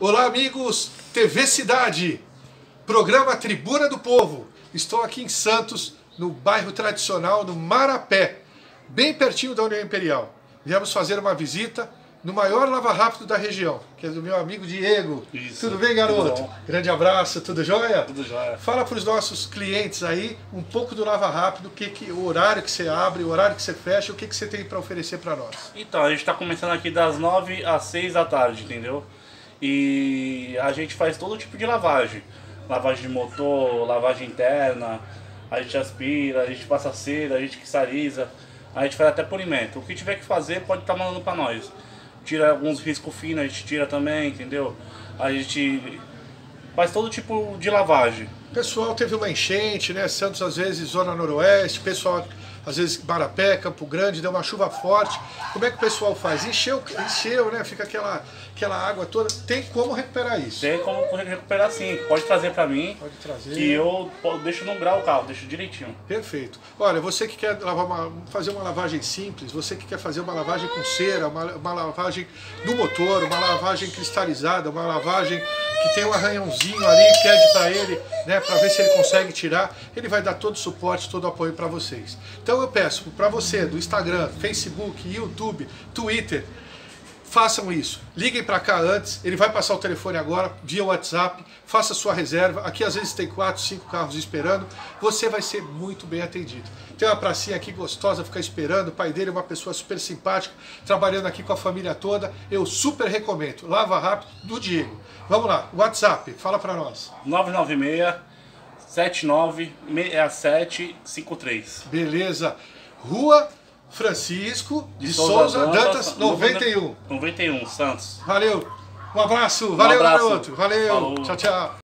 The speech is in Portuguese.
Olá, amigos, TV Cidade, programa Tribuna do Povo. Estou aqui em Santos, no bairro tradicional, no Marapé, bem pertinho da União Imperial. Viemos fazer uma visita no maior lava rápido da região, que é do meu amigo Diego. Isso. Tudo bem, garoto? Tudo. Grande abraço, tudo jóia? Tudo jóia. Fala para os nossos clientes aí um pouco do lava rápido, o, que, que, o horário que você abre, o horário que você fecha, o que, que você tem para oferecer para nós. Então, a gente está começando aqui das 9 às 6 da tarde, entendeu? E a gente faz todo tipo de lavagem. Lavagem de motor, lavagem interna, a gente aspira, a gente passa cera, a gente quissariza, a gente faz até polimento. O que tiver que fazer pode estar mandando para nós. Tira alguns riscos finos, a gente tira também, entendeu? A gente faz todo tipo de lavagem. Pessoal teve uma enchente, né? Santos às vezes zona noroeste, pessoal às vezes Barapé, Campo Grande, deu uma chuva forte. Como é que o pessoal faz? Encheu, encheu, né? Fica aquela, aquela água toda. Tem como recuperar isso? Tem como recuperar sim. Pode trazer para mim. Pode trazer. Que eu deixo no grau o carro, deixo direitinho. Perfeito. Olha, você que quer lavar uma, fazer uma lavagem simples, você que quer fazer uma lavagem com cera, uma, uma lavagem do motor, uma lavagem cristalizada, uma lavagem que tem um arranhãozinho ali, pede para ele, né, para ver se ele consegue tirar, ele vai dar todo o suporte, todo o apoio para vocês. Então eu peço para você do Instagram, Facebook, YouTube, Twitter, façam isso. Liguem para cá antes, ele vai passar o telefone agora, via WhatsApp, faça sua reserva. Aqui às vezes tem quatro, cinco carros esperando, você vai ser muito bem atendido. Tem uma pracinha aqui gostosa, ficar esperando, o pai dele é uma pessoa super simpática, trabalhando aqui com a família toda, eu super recomendo. Lava Rápido do Diego. Vamos lá, WhatsApp, fala para nós. 996 796753. Beleza. Rua Francisco de, Souza, Souza Dantas, 91. 91, Santos. Valeu. Um abraço. Valeu, um abraço. garoto. Valeu. Falou. Tchau, tchau.